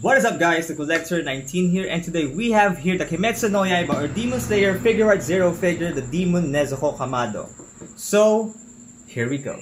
What is up guys, the Coollector 19 here and today we have here the Kimetsu no Yaiba or Demon Slayer Figuarts Zero figure, the Demon Nezuko Kamado. So, here we go.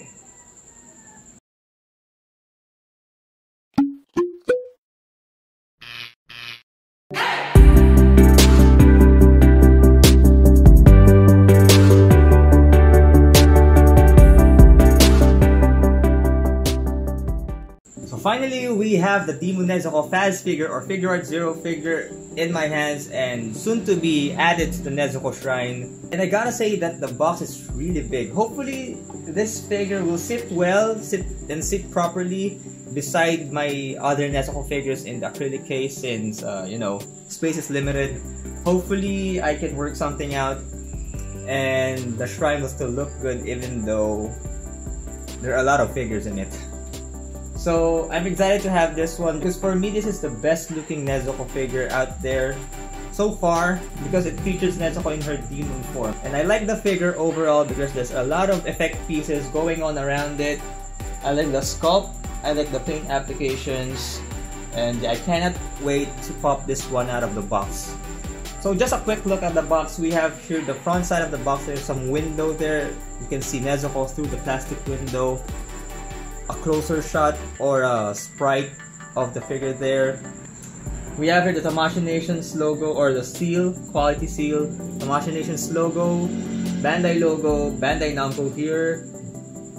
We have the Demon Nezuko Faz figure or Figuarts Zero figure in my hands and soon to be added to the Nezuko Shrine. And I gotta say that the box is really big. Hopefully, this figure will sit well, sit and sit properly beside my other Nezuko figures in the acrylic case since, uh, you know, space is limited. Hopefully, I can work something out and the shrine will still look good even though there are a lot of figures in it. So I'm excited to have this one because for me this is the best looking Nezuko figure out there so far because it features Nezuko in her demon form. And I like the figure overall because there's a lot of effect pieces going on around it. I like the sculpt, I like the paint applications, and I cannot wait to pop this one out of the box. So just a quick look at the box. We have here the front side of the box. There's some window there. You can see Nezuko through the plastic window a closer shot or a sprite of the figure there. We have here the Tamashii Nations logo or the seal, quality seal, Tamashii Nations logo, Bandai logo, Bandai Namco here,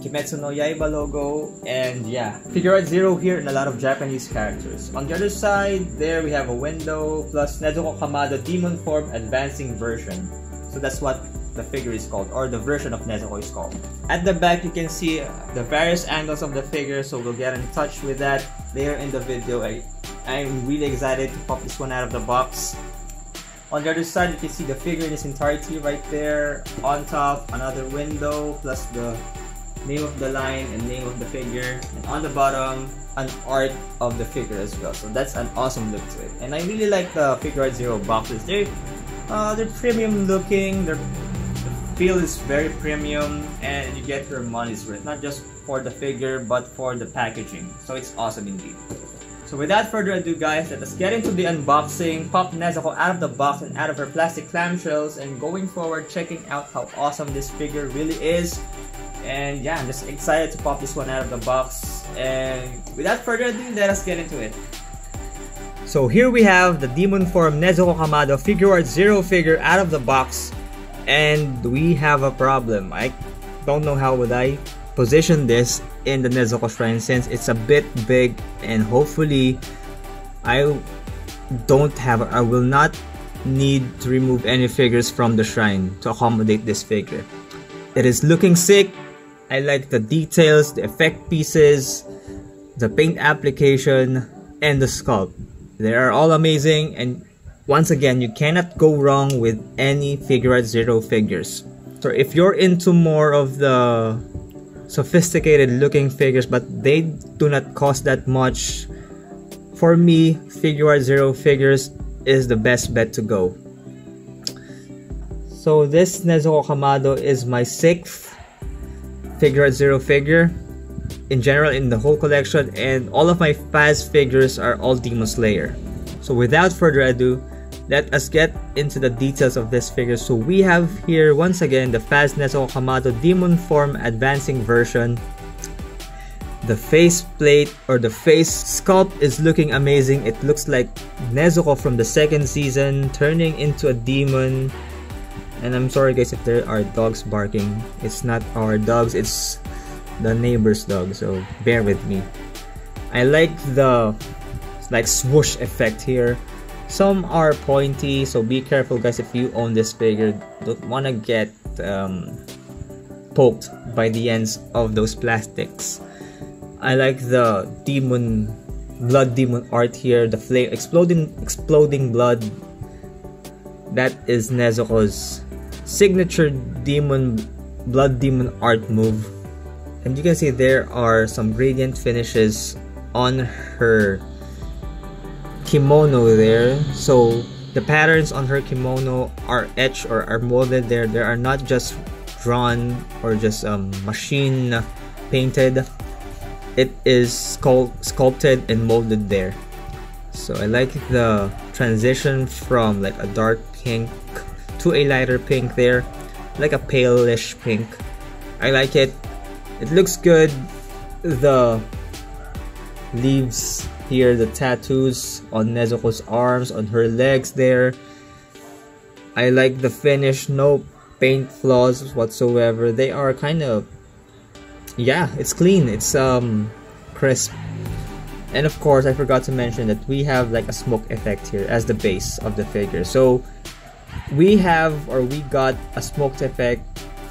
Kimetsu no Yaiba logo, and yeah, Figuarts Zero here and a lot of Japanese characters. On the other side, there we have a window plus Nezuko Kamado Demon Form Advancing version. So that's what the figure is called or the version of Nezuko is called. At the back you can see the various angles of the figure so we'll get in touch with that later in the video. I, I'm really excited to pop this one out of the box. On the other side you can see the figure in its entirety right there. On top another window plus the name of the line and name of the figure and on the bottom an art of the figure as well so that's an awesome look to it and I really like the Figuarts Zero boxes they're uh, they're premium looking they're feel is very premium and you get your money's worth not just for the figure but for the packaging. So it's awesome indeed. So without further ado guys let us get into the unboxing. Pop Nezuko out of the box and out of her plastic clamshells and going forward checking out how awesome this figure really is. And yeah I'm just excited to pop this one out of the box. And without further ado let us get into it. So here we have the demon form Nezuko Kamado art Zero figure out of the box and we have a problem. I don't know how would I position this in the Nezuko Shrine since it's a bit big and hopefully I don't have I will not need to remove any figures from the shrine to accommodate this figure. It is looking sick. I like the details, the effect pieces, the paint application, and the sculpt. They are all amazing and once again, you cannot go wrong with any Figuarts Zero figures. So if you're into more of the sophisticated looking figures but they do not cost that much, for me, Figuarts Zero figures is the best bet to go. So this Nezuko Kamado is my sixth Figuarts Zero figure in general in the whole collection and all of my Faz figures are all Demon Slayer. So without further ado, let us get into the details of this figure. So we have here once again the Faz Nezuko Kamado Demon Form Advancing version. The face plate or the face sculpt is looking amazing. It looks like Nezuko from the second season turning into a demon. And I'm sorry guys if there are dogs barking. It's not our dogs, it's the neighbor's dog. So bear with me. I like the like swoosh effect here some are pointy so be careful guys if you own this figure. Don't want to get um, poked by the ends of those plastics. I like the demon blood demon art here. The flame exploding exploding blood. That is Nezuko's signature demon blood demon art move. And you can see there are some gradient finishes on her kimono there so the patterns on her kimono are etched or are molded there they are not just drawn or just um, machine painted it is sculpt sculpted and molded there So I like the transition from like a dark pink to a lighter pink there. Like a palish pink. I like it. It looks good. The leaves here, the tattoos on Nezuko's arms, on her legs there. I like the finish, no paint flaws whatsoever. They are kind of yeah, it's clean. It's um crisp. And of course, I forgot to mention that we have like a smoke effect here as the base of the figure. So we have or we got a smoked effect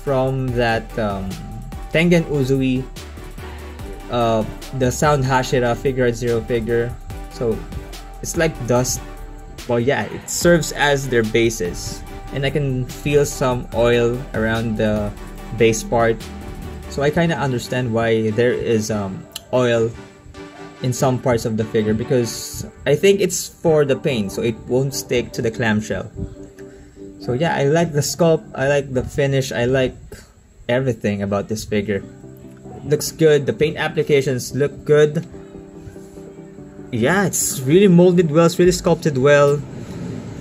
from that um, Tengen Uzui uh, the Sound Hashira figure at zero figure. So it's like dust. Well, yeah, it serves as their bases. And I can feel some oil around the base part. So I kind of understand why there is um, oil in some parts of the figure because I think it's for the paint so it won't stick to the clamshell. So yeah, I like the sculpt, I like the finish, I like everything about this figure. Looks good, the paint applications look good. Yeah, it's really molded well, it's really sculpted well.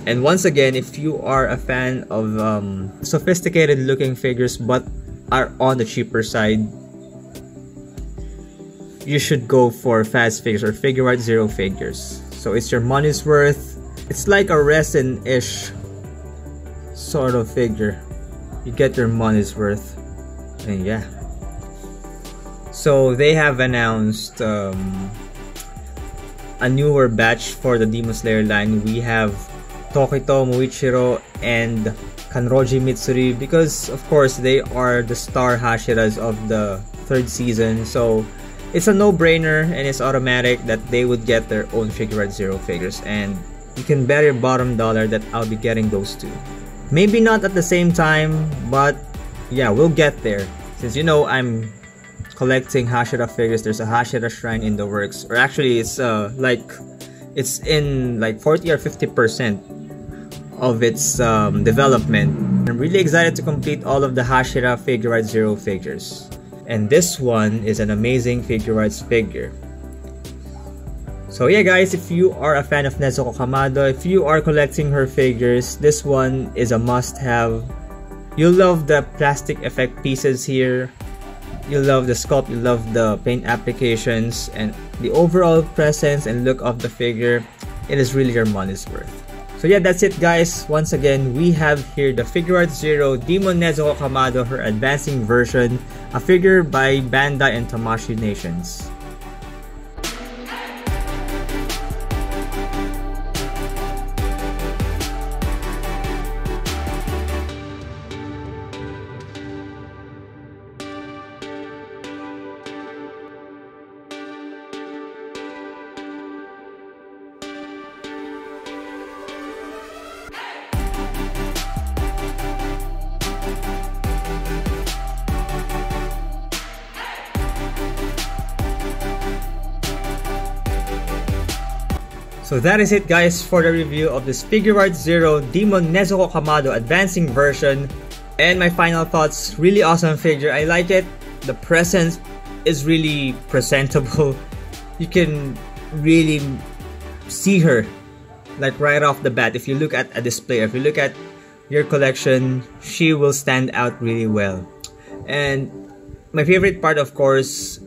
And once again, if you are a fan of um, sophisticated looking figures but are on the cheaper side, you should go for Faz figures or Figuarts zero figures. So it's your money's worth. It's like a resin-ish sort of figure. You get your money's worth. And yeah. So they have announced um, a newer batch for the Demon Slayer line. We have Tokito Muichiro and Kanroji Mitsuri because of course they are the star Hashiras of the third season. So it's a no-brainer and it's automatic that they would get their own Figuarts Zero figures and you can bet your bottom dollar that I'll be getting those two. Maybe not at the same time, but yeah, we'll get there. Since you know I'm collecting Hashira figures, there's a Hashira shrine in the works. Or actually it's uh like it's in like 40 or 50% of its um, development. I'm really excited to complete all of the Hashira Figuarts Zero figures. And this one is an amazing Figuarts figure. So yeah guys, if you are a fan of Nezuko Kamado, if you are collecting her figures, this one is a must-have. You'll love the plastic effect pieces here. You'll love the sculpt, you love the paint applications, and the overall presence and look of the figure. It is really your money's worth. So yeah, that's it guys. Once again, we have here the Figuarts Zero Demon Nezuko Kamado, her advancing version, a figure by Bandai and Tamashii Nations. So that is it guys for the review of this Figuarts Zero Demon Nezuko Kamado Advancing version. And my final thoughts, really awesome figure. I like it. The presence is really presentable. You can really see her like right off the bat. If you look at a display, if you look at your collection, she will stand out really well. And my favorite part of course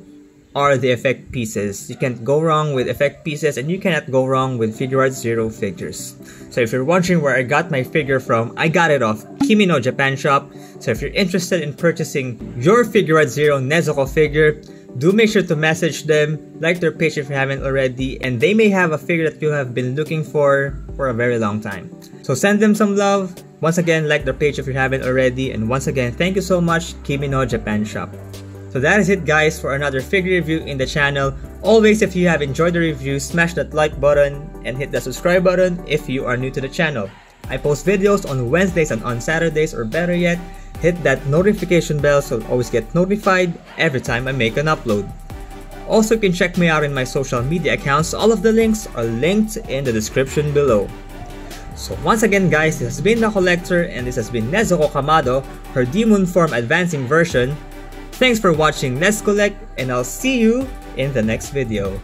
are the effect pieces. You can't go wrong with effect pieces and you cannot go wrong with Figuarts Zero figures. So if you're wondering where I got my figure from, I got it off Kimi No Japan shop. So if you're interested in purchasing your Figuarts Zero Nezuko figure, do make sure to message them, like their page if you haven't already, and they may have a figure that you have been looking for for a very long time. So send them some love. Once again, like their page if you haven't already, and once again, thank you so much, Kimi No Japan shop. So that is it guys for another figure review in the channel. Always if you have enjoyed the review, smash that like button and hit the subscribe button if you are new to the channel. I post videos on Wednesdays and on Saturdays or better yet, hit that notification bell so you'll always get notified every time I make an upload. Also you can check me out in my social media accounts, all of the links are linked in the description below. So once again guys, this has been The Coollector and this has been Nezuko Kamado, her Demon Form Advancing version Thanks for watching Let's Collect and I'll see you in the next video.